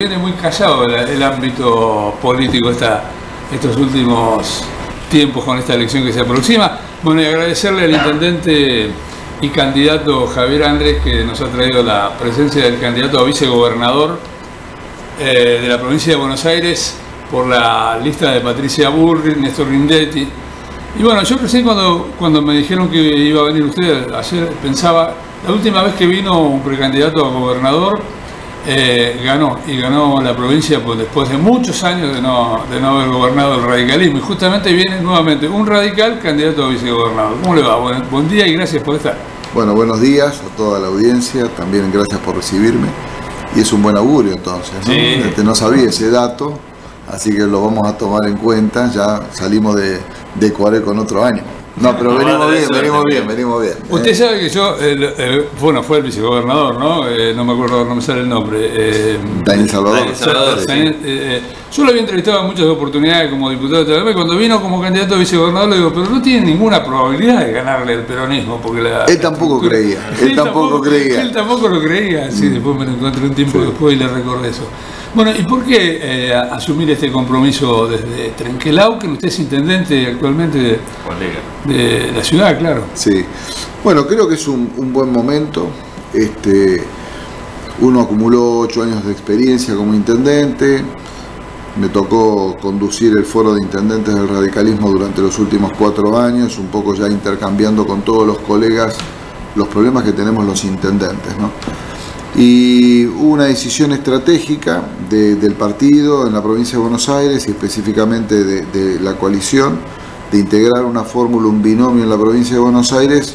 Viene muy callado el, ámbito político estos últimos tiempos con esta elección que se aproxima. Bueno, y agradecerle al intendente y candidato Javier Andrés que nos ha traído la presencia del candidato a vicegobernador eh, de la provincia de Buenos Aires por la lista de Patricia Burri, Néstor Rindetti. Y bueno, yo recién cuando, cuando me dijeron que iba a venir usted ayer pensaba, la última vez que vino un precandidato a gobernador eh, ganó y ganó la provincia pues, después de muchos años de no, de no haber gobernado el radicalismo y justamente viene nuevamente un radical candidato a vicegobernador. ¿Cómo le va? Buen, buen día y gracias por estar. Bueno, buenos días a toda la audiencia, también gracias por recibirme y es un buen augurio entonces, ¿no? Sí. Este, no sabía ese dato, así que lo vamos a tomar en cuenta, ya salimos de, de Cuaré con otro ánimo. No, pero No, venimos bien, venimos bien, bien. venimos bien. Usted ¿eh? sabe que yo, eh, eh, bueno, fue el vicegobernador, ¿no? Eh, no me acuerdo, no me sale el nombre. eh, Daniel Salvador. Daniel Salvador, sí. Daniel, eh, eh, yo lo había entrevistado en muchas oportunidades como diputado de. Cuando vino como candidato a vicegobernador, le digo, pero no tiene ninguna probabilidad de ganarle el peronismo. porque la, Él tampoco creía, él tampoco creía. Él tampoco lo creía, sí, después me lo encontré un tiempo Sí. después y le recordé eso. Bueno, ¿y por qué eh, asumir este compromiso desde Trenquelau, que usted es intendente actualmente de, la ciudad, claro? Sí. Bueno, creo que es un, un buen momento. Este, uno acumuló ocho años de experiencia como intendente. Me tocó conducir el foro de intendentes del radicalismo durante los últimos cuatro años, un poco ya intercambiando con todos los colegas los problemas que tenemos los intendentes. ¿no? Y hubo una decisión estratégica de- del partido en la provincia de Buenos Aires y específicamente de, de la coalición de integrar una fórmula, un binomio en la provincia de Buenos Aires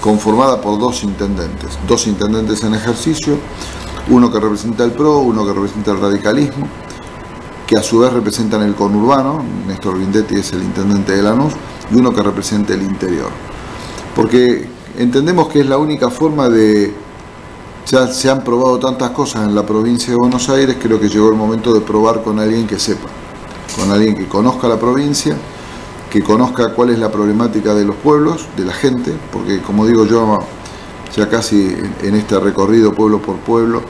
conformada por dos intendentes, dos intendentes en ejercicio, uno que representa el PRO, uno que representa el radicalismo, que a su vez representan el conurbano, Néstor Grindetti es el intendente de Lanús, y uno que representa el interior. Porque entendemos que es la única forma de... Ya se han probado tantas cosas en la provincia de Buenos Aires, creo que llegó el momento de probar con alguien que sepa, con alguien que conozca la provincia, que conozca cuál es la problemática de los pueblos, de la gente, porque como digo yo, ya casi en- este recorrido pueblo por pueblo,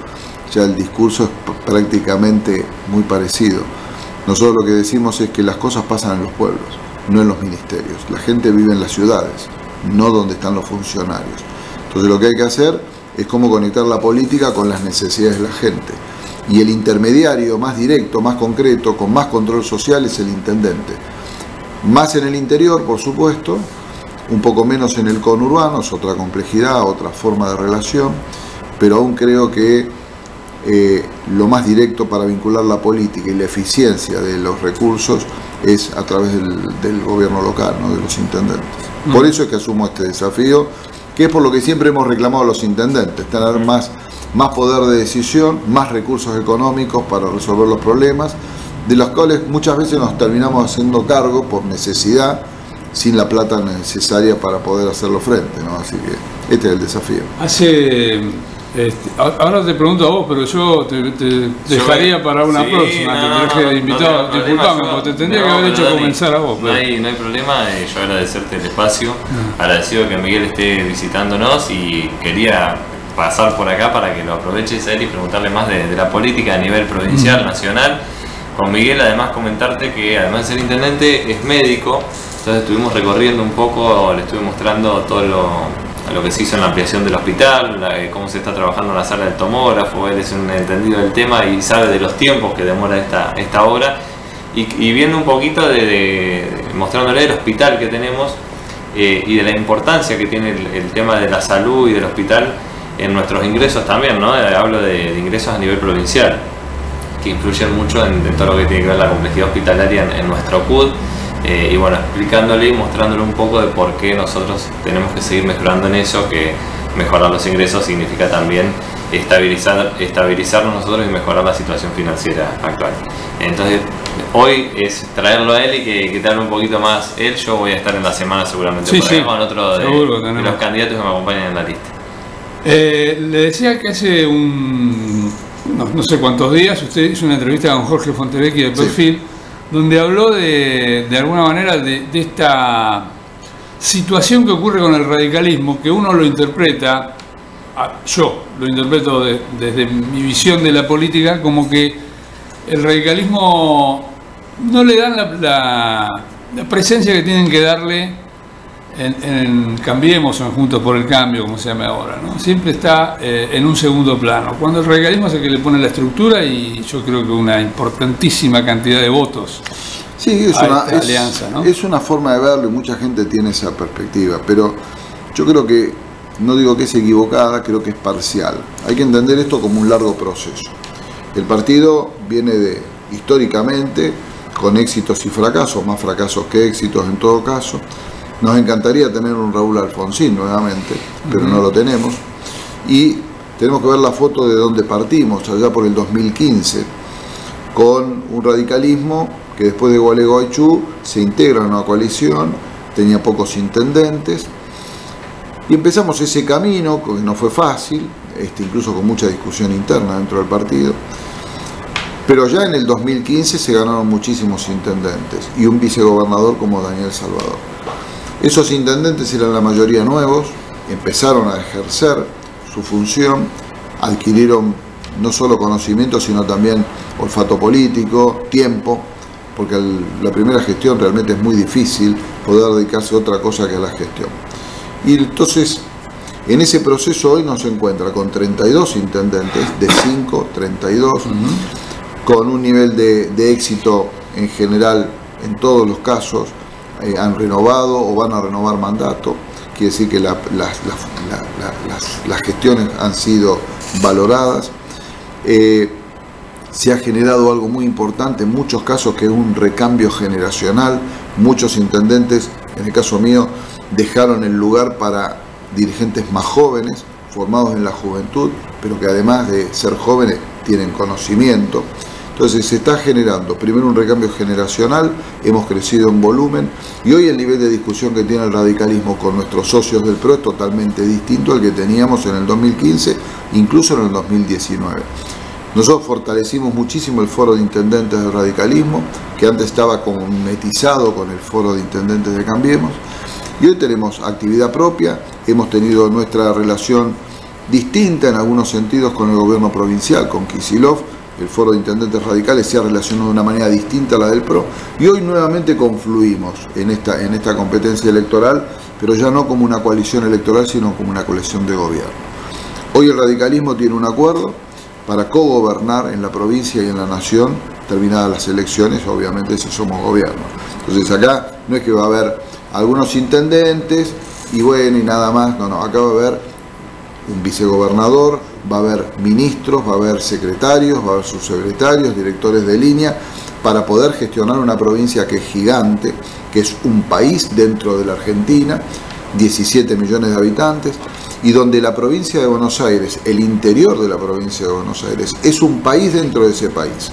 ya el discurso es prácticamente muy parecido. Nosotros lo que decimos es que las cosas pasan en los pueblos, no en los ministerios. La gente vive en las ciudades, no donde están los funcionarios. Entonces lo que hay que hacer es cómo conectar la política con las necesidades de la gente. Y el intermediario más directo, más concreto, con más control social es el intendente. Más en el interior, por supuesto, un poco menos en el conurbano, es otra complejidad, otra forma de relación, pero aún creo que eh, lo más directo para vincular la política y la eficiencia de los recursos es a través del, del gobierno local, ¿no? de los intendentes. Por eso es que asumo este desafío, que es por lo que siempre hemos reclamado a los intendentes, tener más, más poder de decisión, más recursos económicos para resolver los problemas, de los cuales muchas veces nos terminamos haciendo cargo por necesidad, sin la plata necesaria para poder hacerlo frente. ¿no? Así que este es el desafío. Hace. Este, ahora te pregunto a vos, pero yo te, te dejaría para una Sí, próxima. no, te no, no, invitado. Disculpame, te tendría que haber hecho Dani, comenzar a vos. No pero- hay, no hay problema, eh, yo agradecerte el espacio, Ah. agradecido que Miguel esté visitándonos y quería pasar por acá para que lo aproveches a él y preguntarle más de, de la política a nivel provincial, nacional. Con Miguel además comentarte que además de ser intendente es médico, entonces estuvimos recorriendo un poco, le estuve mostrando todo lo, lo que se hizo en la ampliación del hospital, la- eh, cómo se está trabajando en la sala del tomógrafo, él es un entendido del tema y sabe de los tiempos que demora esta, esta obra y, y viendo un poquito de, de- mostrándole el hospital que tenemos eh, y de la importancia que tiene el, el tema de la salud y del hospital en nuestros ingresos también, ¿no? Eh, Hablo de, de ingresos a nivel provincial, que influyen mucho en, en todo lo que tiene que ver la complejidad hospitalaria en, en nuestro CUD. Eh, y bueno, explicándole y mostrándole un poco de por qué nosotros tenemos que seguir mejorando en eso, que mejorar los ingresos significa también estabilizar, estabilizarnos nosotros y mejorar la situación financiera actual. Entonces, hoy es traerlo a él y que, que te hable un poquito más él. Yo voy a estar en la semana seguramente Sí, por sí, acá con otro de, seguro que de tenemos. los candidatos que me acompañan en la lista. Eh, le decía que hace un. No, no sé cuántos días usted hizo una entrevista con Jorge Fontevecchi de Sí. Donde habló de, de alguna manera de esta situación que ocurre con el radicalismo, que uno lo interpreta yo lo interpreto desde mi visión de la política como que el radicalismo no le dan la, presencia que tienen que darle en, Cambiemos o en Juntos por el Cambio, como se llama ahora. ¿no? Siempre está eh, en un segundo plano. Cuando el radicalismo es el que le pone la estructura y yo creo que una importantísima cantidad de votos. Sí, es, una, alianza, es una forma de verlo y mucha gente tiene esa perspectiva, pero yo creo que, no digo que es equivocada, creo que es parcial. Hay que entender esto como un largo proceso. El partido viene de, históricamente, con éxitos y fracasos, más fracasos que éxitos en todo caso. Nos encantaría tener un Raúl Alfonsín nuevamente, pero no lo tenemos. Y tenemos que ver la foto de donde partimos, allá por el 2015, con un radicalismo que después de Gualeguaychú se integra en una coalición, tenía pocos intendentes, y empezamos ese camino, que no fue fácil, este, incluso con mucha discusión interna dentro del partido, pero ya en el 2015 se ganaron muchísimos intendentes y un vicegobernador como Daniel Salvador. Esos intendentes eran la mayoría nuevos, empezaron a ejercer su función, adquirieron no solo conocimiento, sino también olfato político, tiempo, porque la primera gestión realmente es muy difícil poder dedicarse a otra cosa que a la gestión. Y entonces, en ese proceso hoy nos encuentra con 32 intendentes, de 5, 32, con un nivel de, éxito en general en todos los casos, eh, han renovado o van a renovar mandato, quiere decir que las, gestiones han sido valoradas. Eh, se ha generado algo muy importante, en muchos casos que es un recambio generacional, muchos intendentes, en el caso mío, dejaron el lugar para dirigentes más jóvenes, formados en la juventud, pero que además de ser jóvenes tienen conocimiento. Entonces se está generando primero un recambio generacional, hemos crecido en volumen y hoy el nivel de discusión que tiene el radicalismo con nuestros socios del PRO es totalmente distinto al que teníamos en el 2015, incluso en el 2019. Nosotros fortalecimos muchísimo el foro de intendentes del radicalismo, que antes estaba cometizado con el foro de intendentes de Cambiemos, y hoy tenemos actividad propia, hemos tenido nuestra relación distinta en algunos sentidos con el gobierno provincial, con Kisilov, el Foro de Intendentes Radicales se ha relacionado de una manera distinta a la del PRO y hoy nuevamente confluimos en esta, en esta competencia electoral, pero ya no como una coalición electoral, sino como una coalición de gobierno. Hoy el radicalismo tiene un acuerdo para cogobernar en la provincia y en la nación, terminadas las elecciones, obviamente si somos gobierno. Entonces acá no es que va a haber algunos intendentes y bueno y nada más, no, no, acá va a haber un vicegobernador, va a haber ministros, va a haber secretarios, va a haber subsecretarios, directores de línea, para poder gestionar una provincia que es gigante, que es un país dentro de la Argentina, 17 millones de habitantes, y donde la provincia de Buenos Aires, el interior de la provincia de Buenos Aires, es un país dentro de ese país.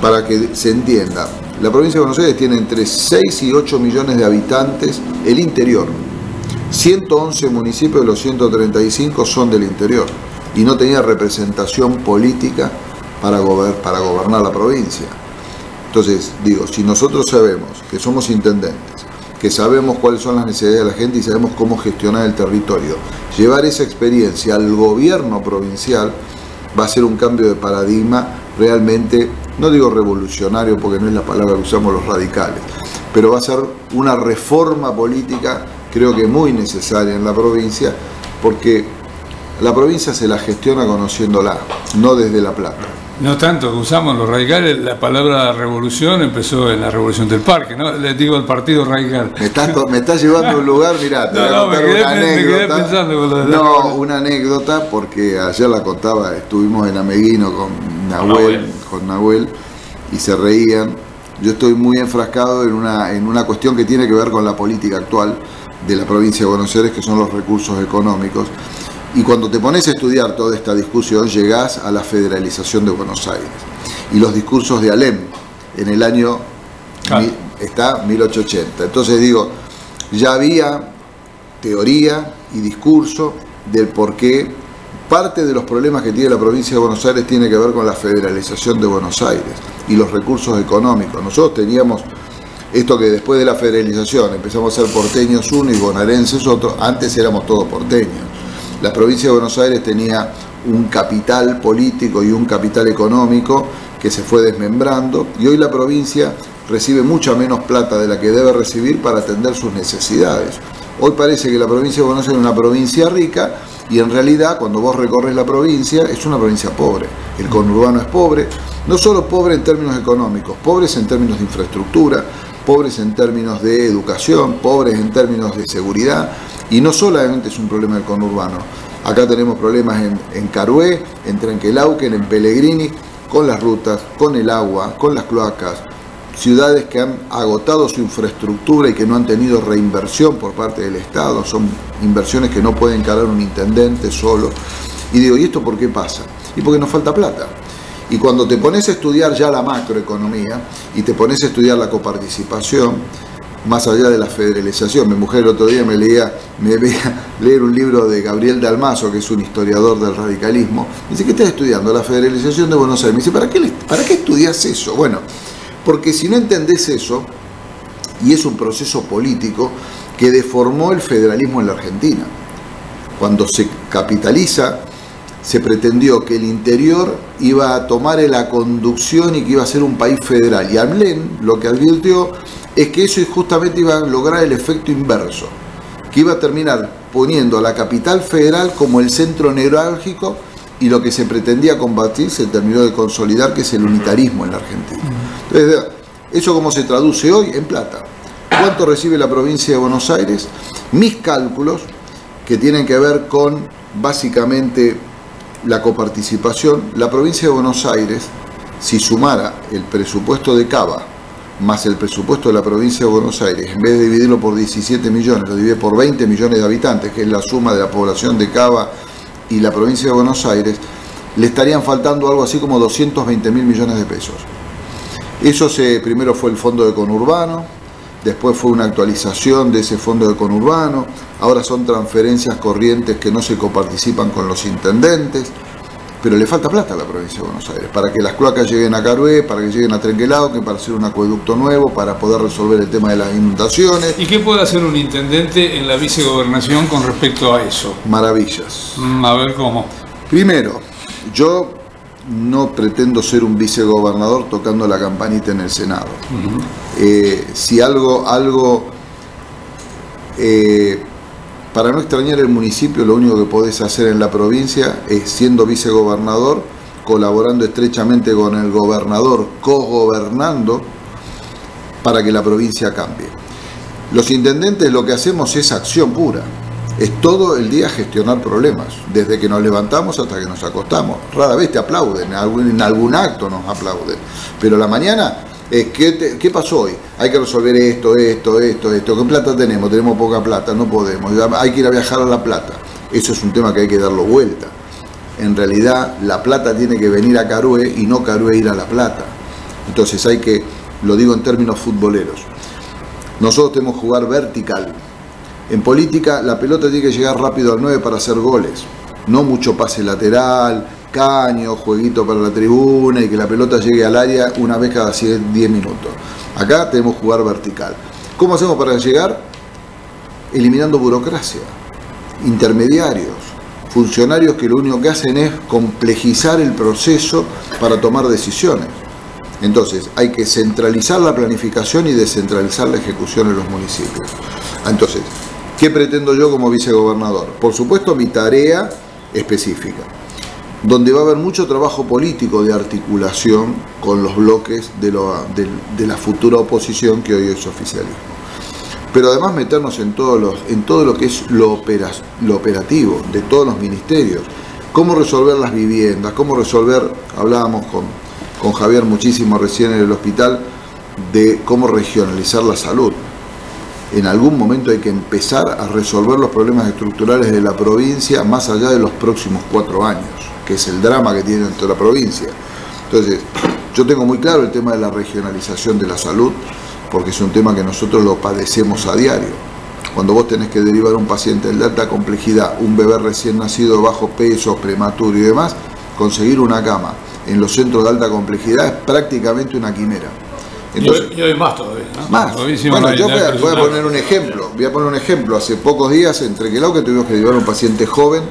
Para que se entienda, la provincia de Buenos Aires tiene entre 6 y 8 millones de habitantes, el interior. 111 municipios de los 135 son del interior y no tenía representación política para, para gobernar la provincia. Entonces, digo, si nosotros sabemos que somos intendentes, que sabemos cuáles son las necesidades de la gente y sabemos cómo gestionar el territorio, llevar esa experiencia al gobierno provincial va a ser un cambio de paradigma realmente, no digo revolucionario porque no es la palabra que usamos los radicales, pero va a ser una reforma política creo que muy necesaria en la provincia porque la provincia se la gestiona conociéndola, no desde La Plata. No tanto usamos los radicales, la palabra revolución empezó en la revolución del parque, ¿no? Le digo al partido radical. Me estás, llevando a un lugar, mirá, te voy a contar una anécdota. no, una anécdota, porque ayer la contaba, estuvimos en Ameguino con Nahuel, con Nahuel, y se reían. Yo estoy muy enfrascado en una, en una cuestión que tiene que ver con la política actual de la provincia de Buenos Aires, que son los recursos económicos. Y cuando te pones a estudiar toda esta discusión, llegás a la federalización de Buenos Aires. Y los discursos de Alem en el año está 1880. Entonces digo, ya había teoría y discurso del por qué parte de los problemas que tiene la provincia de Buenos Aires tiene que ver con la federalización de Buenos Aires y los recursos económicos. Nosotros teníamos esto que después de la federalización empezamos a ser porteños uno y bonaerenses otro, antes éramos todos porteños La provincia de Buenos Aires tenía un capital político y un capital económico que se fue desmembrando y hoy la provincia recibe mucha menos plata de la que debe recibir para atender sus necesidades. Hoy parece que la provincia de Buenos Aires es una provincia rica y en realidad cuando vos recorres la provincia es una provincia pobre. El conurbano es pobre, no solo pobre en términos económicos, pobres en términos de infraestructura, pobres en términos de educación, pobres en términos de seguridad y no solamente es un problema del conurbano. Acá tenemos problemas en, en Carué, en Trenquelauquen, en Pellegrini, con las rutas, con el agua, con las cloacas, ciudades que han agotado su infraestructura y que no han tenido reinversión por parte del Estado, son inversiones que no puede encarar un intendente solo. Y digo, ¿y esto por qué pasa? Y porque nos falta plata. Y cuando te pones a estudiar ya la macroeconomía y te pones a estudiar la coparticipación, más allá de la federalización, mi mujer el otro día me leía, me veía leer un libro de Gabriel Dalmazo, que es un historiador del radicalismo, me dice, ¿qué estás estudiando? La federalización de Buenos Aires. Me dice, ¿para qué, ¿para qué estudias eso? Bueno, porque si no entendés eso, y es un proceso político que deformó el federalismo en la Argentina. Cuando se capitaliza, se pretendió que el interior iba a tomar la conducción y que iba a ser un país federal. Y Amlén lo que advirtió es que eso justamente iba a lograr el efecto inverso, que iba a terminar poniendo a la capital federal como el centro neurálgico y lo que se pretendía combatir se terminó de consolidar, que es el unitarismo en la Argentina. Entonces, ¿eso cómo se traduce hoy? En plata. ¿Cuánto recibe la provincia de Buenos Aires? Mis cálculos, que tienen que ver con básicamente la coparticipación, la provincia de Buenos Aires, si sumara el presupuesto de Cava más el presupuesto de la provincia de Buenos Aires, en vez de dividirlo por 17 millones, lo divide por 20 millones de habitantes, que es la suma de la población de Cava y la provincia de Buenos Aires, le estarían faltando algo así como 220 mil millones de pesos. Eso se, primero fue el fondo de conurbano, después fue una actualización de ese fondo de conurbano, ahora son transferencias corrientes que no se coparticipan con los intendentes, pero le falta plata a la provincia de Buenos Aires, para que las cloacas lleguen a Carué, para que lleguen a Trenquelauque, para hacer un acueducto nuevo, para poder resolver el tema de las inundaciones. ¿Y qué puede hacer un intendente en la vicegobernación con respecto a eso? Maravillas. Mm, a ver cómo. Primero, yo no pretendo ser un vicegobernador tocando la campanita en el Senado. Eh, si algo, algo eh, para no extrañar el municipio, lo único que podés hacer en la provincia es, siendo vicegobernador, colaborando estrechamente con el gobernador, co-gobernando, para que la provincia cambie. Los intendentes lo que hacemos es acción pura es todo el día gestionar problemas, desde que nos levantamos hasta que nos acostamos. Rara vez te aplauden, en algún, acto nos aplauden, pero la mañana es ¿qué, ¿qué, pasó hoy? Hay que resolver esto, esto, esto, esto. ¿Qué plata tenemos? Tenemos poca plata, no podemos. Hay que ir a viajar a La Plata. Eso es un tema que hay que darlo vuelta. En realidad, La Plata tiene que venir a Carué y no Carué ir a La Plata. Entonces hay que, lo digo en términos futboleros, nosotros tenemos que jugar vertical en política la pelota tiene que llegar rápido al 9 para hacer goles, no mucho pase lateral, caño, jueguito para la tribuna y que la pelota llegue al área una vez cada 10 minutos. Acá tenemos que jugar vertical. ¿Cómo hacemos para llegar? Eliminando burocracia, intermediarios, funcionarios que lo único que hacen es complejizar el proceso para tomar decisiones. Entonces, hay que centralizar la planificación y descentralizar la ejecución en los municipios. Entonces, ¿Qué pretendo yo como vicegobernador? Por supuesto mi tarea específica, donde va a haber mucho trabajo político de articulación con los bloques de, la futura oposición que hoy es oficialismo. Pero además meternos en, en todo lo que es lo, lo operativo de todos los ministerios, cómo resolver las viviendas, cómo resolver, hablábamos con Javier muchísimo recién en el hospital, de cómo regionalizar la salud en algún momento hay que empezar a resolver los problemas estructurales de la provincia más allá de los próximos cuatro años, que es el drama que tiene de la provincia. Entonces, yo tengo muy claro el tema de la regionalización de la salud, porque es un tema que nosotros lo padecemos a diario. Cuando vos tenés que derivar un paciente de alta complejidad, un bebé recién nacido bajo peso, prematuro y demás, conseguir una cama en los centros de alta complejidad es prácticamente una quimera. Y, hoy, más todavía. ¿no? Más. Bueno, yo voy a, poner un ejemplo. Voy a poner un ejemplo. Hace pocos días entre que tuvimos que llevar a un paciente joven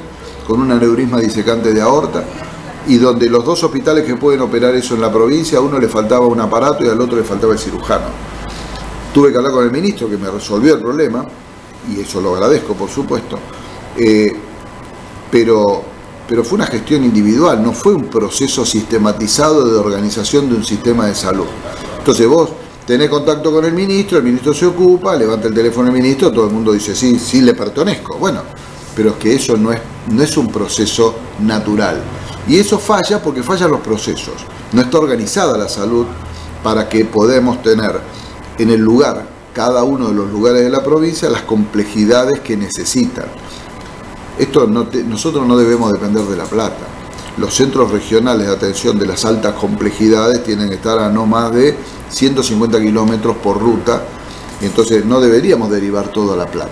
con un aneurisma disecante de aorta y donde los dos hospitales que pueden operar eso en la provincia, a uno le faltaba un aparato y al otro le faltaba el cirujano. Tuve que hablar con el ministro que me resolvió el problema, y eso lo agradezco por supuesto, eh, pero, pero fue una gestión individual, no fue un proceso sistematizado de organización de un sistema de salud. Entonces vos tenés contacto con el ministro, el ministro se ocupa, levanta el teléfono al ministro, todo el mundo dice, sí, sí le pertenezco. Bueno, pero es que eso no es, no es un proceso natural. Y eso falla porque fallan los procesos. No está organizada la salud para que podamos tener en el lugar, cada uno de los lugares de la provincia, las complejidades que necesitan. Esto nosotros no debemos depender de la plata. Los centros regionales de atención de las altas complejidades tienen que estar a no más de 150 kilómetros por ruta, entonces no deberíamos derivar toda la plata.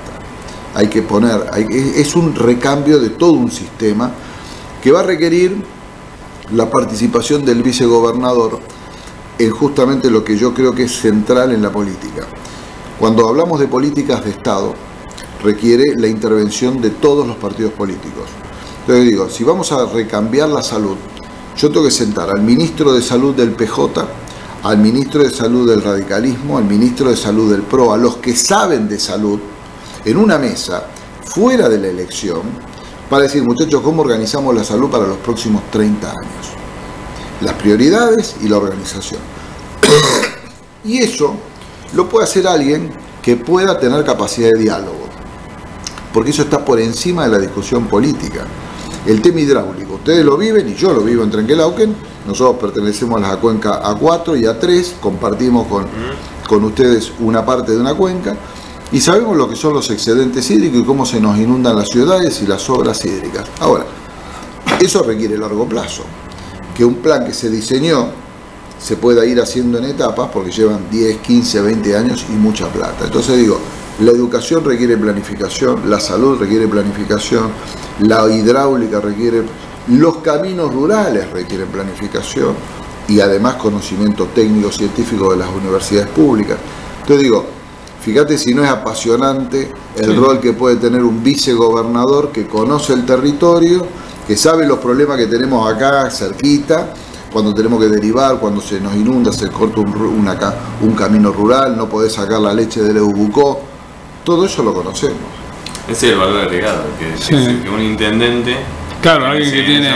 Hay que poner, es un recambio de todo un sistema que va a requerir la participación del vicegobernador en justamente lo que yo creo que es central en la política. Cuando hablamos de políticas de Estado, requiere la intervención de todos los partidos políticos. Entonces digo, si vamos a recambiar la salud, yo tengo que sentar al ministro de Salud del PJ, al ministro de Salud del radicalismo, al ministro de Salud del PRO, a los que saben de salud, en una mesa fuera de la elección, para decir, muchachos, cómo organizamos la salud para los próximos 30 años. Las prioridades y la organización. y eso lo puede hacer alguien que pueda tener capacidad de diálogo, porque eso está por encima de la discusión política. El tema hidráulico, ustedes lo viven y yo lo vivo en Trenquelauquen, nosotros pertenecemos a la cuenca A4 y A3, compartimos con, con ustedes una parte de una cuenca, y sabemos lo que son los excedentes hídricos y cómo se nos inundan las ciudades y las obras hídricas. Ahora, eso requiere largo plazo. Que un plan que se diseñó se pueda ir haciendo en etapas porque llevan 10, 15, 20 años y mucha plata. Entonces digo, la educación requiere planificación, la salud requiere planificación, la hidráulica requiere, los caminos rurales requieren planificación y además conocimiento técnico científico de las universidades públicas. Entonces digo, Fíjate si no es apasionante el rol que puede tener un vicegobernador que conoce el territorio, que sabe los problemas que tenemos acá cerquita, cuando tenemos que derivar, cuando se nos inunda, se corta un, un camino rural, no podés sacar la leche del Eubucó, todo eso lo conocemos. Ese es el valor agregado, que, un intendente Claro, alguien que tiene.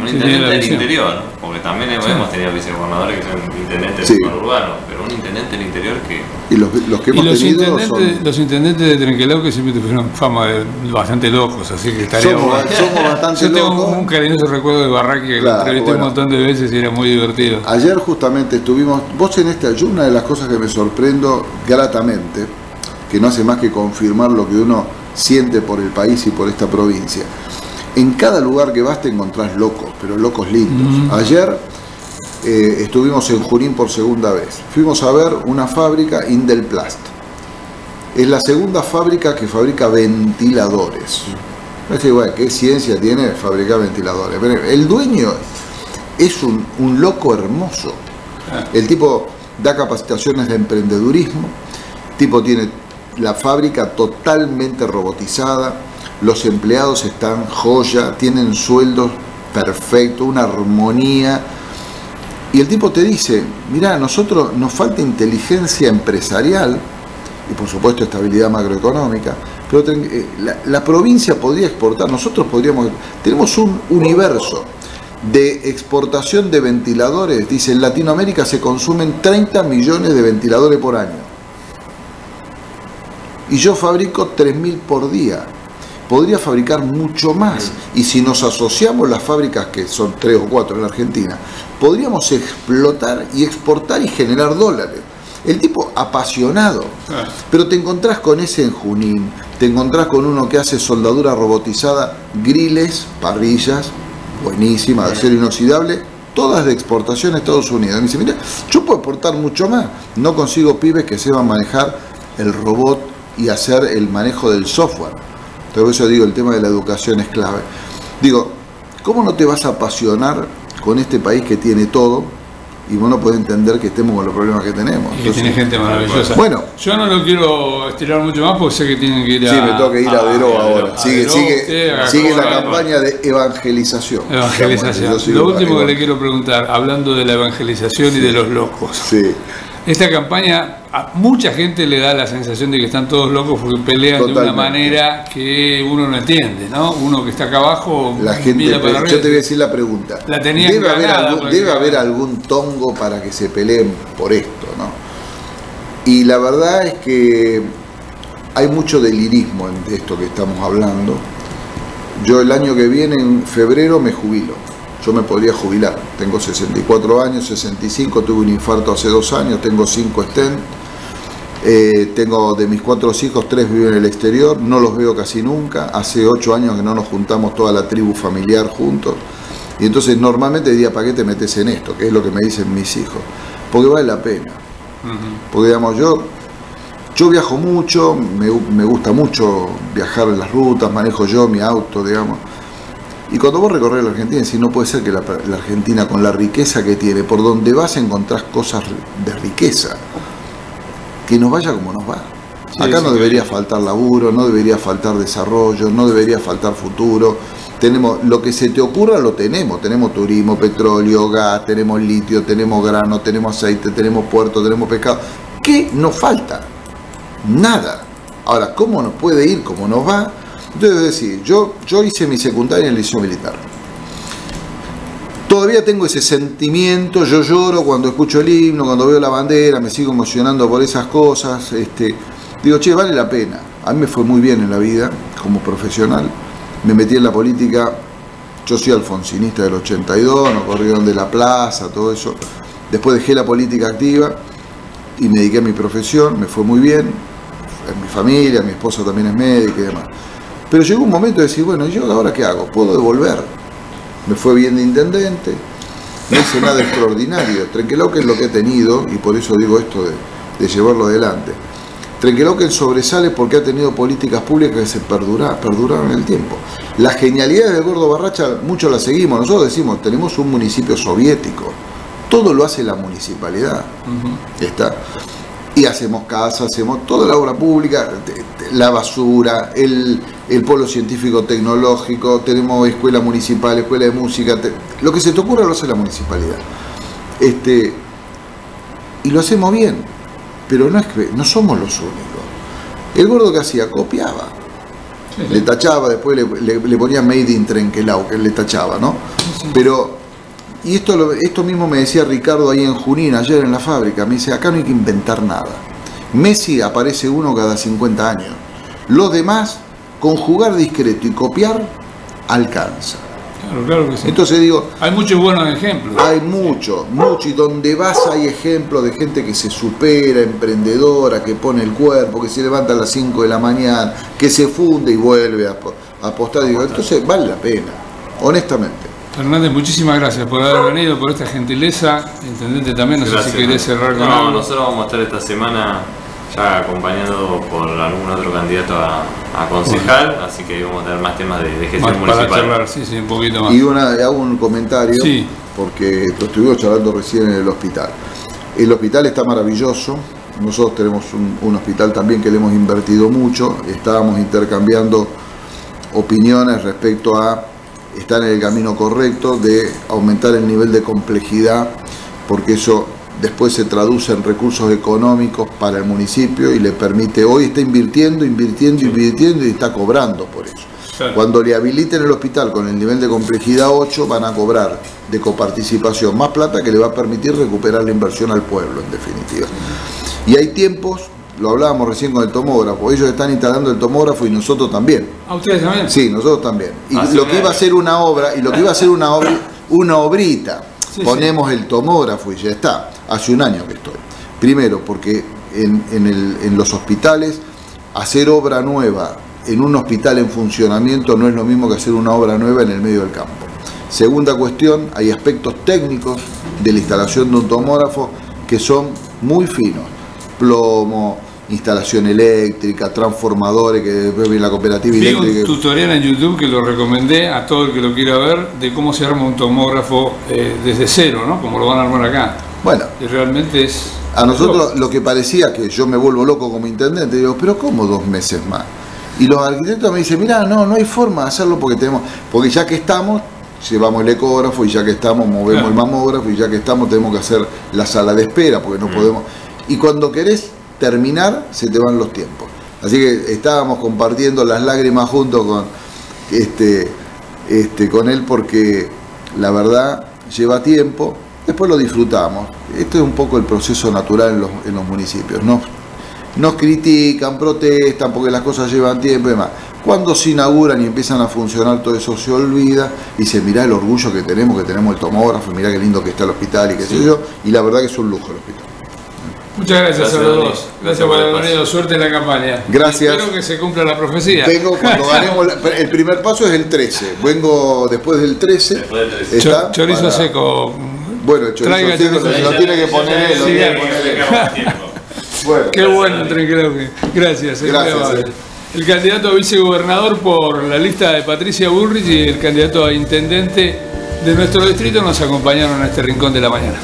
Un intendente del interior, porque también hemos tenido vicegobernadores que son intendentes urbanos, pero un intendente del interior que. Y los, los que hemos los tenido intendentes, los intendentes de Trenquelau que siempre tuvieron fama de bastante locos, así que estaría somos, somos bastante Yo tengo un cariñoso recuerdo de Barraque que lo entrevisté un montón de veces y era muy divertido. Ayer justamente estuvimos, vos en esta, yo una de las cosas que me sorprendo gratamente, que no hace más que confirmar lo que uno siente por el país y por esta provincia en cada lugar que vas te encontrás locos, pero locos lindos. Ayer eh, estuvimos en Junín por segunda vez. Fuimos a ver una fábrica Indelplast. Es la segunda fábrica que fabrica ventiladores. ¿qué ciencia tiene fabricar ventiladores? el dueño es un, un loco hermoso. Ah. El tipo da capacitaciones de emprendedurismo. El tipo tiene la fábrica totalmente robotizada los empleados están joya, tienen sueldos perfectos, una armonía. Y el tipo te dice, mira, a nosotros nos falta inteligencia empresarial y por supuesto estabilidad macroeconómica, pero eh, la, provincia podría exportar, nosotros podríamos, tenemos un universo de exportación de ventiladores, dice, en Latinoamérica se consumen 30 millones de ventiladores por año. Y yo fabrico 3.000 por día podría fabricar mucho más. Y si nos asociamos las fábricas, que son tres o cuatro en Argentina, podríamos explotar y exportar y generar dólares. El tipo apasionado. Pero te encontrás con ese en Junín, te encontrás con uno que hace soldadura robotizada, griles, parrillas, buenísima, de acero inoxidable, todas de exportación a Estados Unidos. me dice, mira, yo puedo exportar mucho más. No consigo pibes que sepan manejar el robot y hacer el manejo del software. Por eso digo, el tema de la educación es clave. Digo, ¿cómo no te vas a apasionar con este país que tiene todo? y vos no podés entender que estemos con los problemas que tenemos. Y que tiene gente maravillosa. Bueno. yo no lo quiero estirar mucho más porque sé que tienen que ir a. Sí, me toca ir a Deró ahora. a Sigue, sigue, usted, sigue la campaña de evangelización. Evangelización. Lo último que le quiero preguntar, hablando de la evangelización y de los locos. Sí, Esta campaña, a mucha gente le da la sensación de que están todos locos porque pelean de una manera que uno no entiende, ¿no? Uno que está acá abajo, la gente. mira para yo te voy a decir la pregunta. La tenían debe, haber algún, debe haber algún tongo para que se peleen por esto, ¿no? Y la verdad es que hay mucho delirismo en esto que estamos hablando. Yo el año que viene, en febrero, me jubilo. Yo me podría jubilar. Tengo 64 años, 65, tuve un infarto hace dos años, tengo 5 stent. Eh, tengo de mis cuatro hijos, tres viven en el exterior, no los veo casi nunca. Hace ocho años que no nos juntamos toda la tribu familiar juntos. Y entonces normalmente diría, ¿para qué te metes en esto? Que es lo que me dicen mis hijos. Porque vale la pena. Porque digamos, yo, yo viajo mucho, me, me gusta mucho viajar en las rutas, manejo yo mi auto, digamos. Y cuando vos recorres la Argentina, decís, no puede ser que la, la Argentina, con la riqueza que tiene, por donde vas encontrás cosas de riqueza, que nos vaya como nos va. Sí, Acá sí, no debería faltar laburo, no debería faltar desarrollo, no debería faltar futuro. Tenemos lo que se te ocurra lo tenemos, tenemos turismo, petróleo, gas, tenemos litio, tenemos grano, tenemos aceite, tenemos puerto, tenemos pescado. ¿Qué nos falta? Nada. Ahora, ¿cómo nos puede ir como nos va? Entonces, es decir, yo, yo hice mi secundaria en el liceo militar. Todavía tengo ese sentimiento, yo lloro cuando escucho el himno, cuando veo la bandera, me sigo emocionando por esas cosas. Este, digo, che, vale la pena. A mí me fue muy bien en la vida como profesional. Me metí en la política, yo soy alfonsinista del 82, nos corrieron de la plaza, todo eso. Después dejé la política activa y me dediqué a mi profesión, me fue muy bien, en mi familia, mi esposa también es médica y demás. Pero llegó un momento de decir, bueno, ¿yo ahora qué hago? ¿Puedo devolver? Me fue bien de intendente, no hice nada extraordinario. Trenquelauquen es lo que he tenido, y por eso digo esto de, de llevarlo adelante. Trenquelauquen sobresale porque ha tenido políticas públicas que se perdura- perduraron en el tiempo. La genialidad del Gordo Barracha, mucho la seguimos. Nosotros decimos, tenemos un municipio soviético. Todo lo hace la municipalidad. Está. Y hacemos casa, hacemos toda la obra pública, la basura, el, el polo científico tecnológico, tenemos escuela municipal, escuela de música, te- lo que se te ocurra lo hace la municipalidad. Este, y lo hacemos bien, pero no es que no somos los únicos. El gordo que hacía, copiaba. Le tachaba, después le, le- le ponía Made in Trenquelau, que le tachaba, ¿no? Pero, y esto, esto mismo me decía Ricardo ahí en Junín, ayer en la fábrica, me dice, acá no hay que inventar nada. Messi aparece uno cada 50 años. Los demás, con jugar discreto y copiar, alcanza. Claro, claro que sí. Entonces digo, Hay muchos buenos ejemplos. hay mucho, mucho, y donde vas hay ejemplos de gente que se supera, emprendedora, que pone el cuerpo, que se levanta a las 5 de la mañana, que se funde y vuelve a, apo- a apostar. Digo, entonces vale la pena, honestamente. Fernández, muchísimas gracias por haber venido, por esta gentileza. Intendente también, no sé Gracias, si querés cerrar con No, algo. nosotros vamos a estar esta semana ya acompañado por algún otro candidato a, a concejal, así que vamos a tener más temas de, de gestión Más para municipal. charlar, sí, sí, un poquito más. Y una, hago un comentario, Sí. porque lo estuvimos charlando recién en el hospital. El hospital está maravilloso, nosotros tenemos un, un hospital también que le hemos invertido mucho, estábamos intercambiando opiniones respecto a estar en el camino correcto de aumentar el nivel de complejidad, porque eso después se traduce en recursos económicos para el municipio y le permite, hoy está invirtiendo, invirtiendo, invirtiendo y está cobrando por eso. Claro. Cuando le habiliten el hospital con el nivel de complejidad 8, van a cobrar de coparticipación más plata que le va a permitir recuperar la inversión al pueblo, en definitiva. Y hay tiempos, lo hablábamos recién con el tomógrafo, ellos están instalando el tomógrafo y nosotros también. ¿A ustedes también? Sí, nosotros también. Y lo que iba a ser una obra, y lo que iba a ser una obra, una obrita, Sí, ponemos el tomógrafo y ya está. Hace un año que estoy. Primero, porque en, en el- en los hospitales, hacer obra nueva en un hospital en funcionamiento no es lo mismo que hacer una obra nueva en el medio del campo. Segunda cuestión, hay aspectos técnicos de la instalación de un tomógrafo que son muy finos. Plomo, instalación eléctrica, transformadores, que después viene la cooperativa Vi eléctrica. un tutorial en YouTube que lo recomendé a todo el que lo quiera ver de cómo se arma un tomógrafo eh, desde cero, ¿no? Como lo van a armar acá. Bueno, Y realmente es... a nosotros lo que parecía que yo me vuelvo loco como intendente, digo, pero ¿cómo dos meses más? Y los arquitectos me dicen, mira, no, no hay forma de hacerlo porque tenemos, porque ya que estamos, llevamos el ecógrafo y ya que estamos, movemos Claro. el mamógrafo y ya que estamos, tenemos que hacer la sala de espera porque no podemos. Y cuando querés terminar, se te van los tiempos. Así que estábamos compartiendo las lágrimas junto con este, este, con él porque la verdad lleva tiempo, después lo disfrutamos. Esto es un poco el proceso natural en los, en los municipios. Nos, nos critican, protestan porque las cosas llevan tiempo y demás. Cuando se inauguran y empiezan a funcionar todo eso se olvida y se mira el orgullo que tenemos, que tenemos el tomógrafo, mira qué lindo que está el hospital y qué sé yo, y la verdad que es un lujo el hospital. Muchas gracias, Gracias, a los dos. Gracias, Gracias por haber venido. Suerte en la campaña. Gracias. Espero que se cumpla la profecía. Vengo cuando ganemos, la- el primer paso es el 13, vengo después del 13. Después del 13. Cho- está chorizo para- seco. Bueno, el chorizo lo, tiene que poner él. Sí, sí. Bueno, Qué bueno que. Gracias, eh, eh. El candidato a vicegobernador por la lista de Patricia Bullrich y el candidato a intendente de nuestro distrito nos acompañaron a este rincón de la mañana.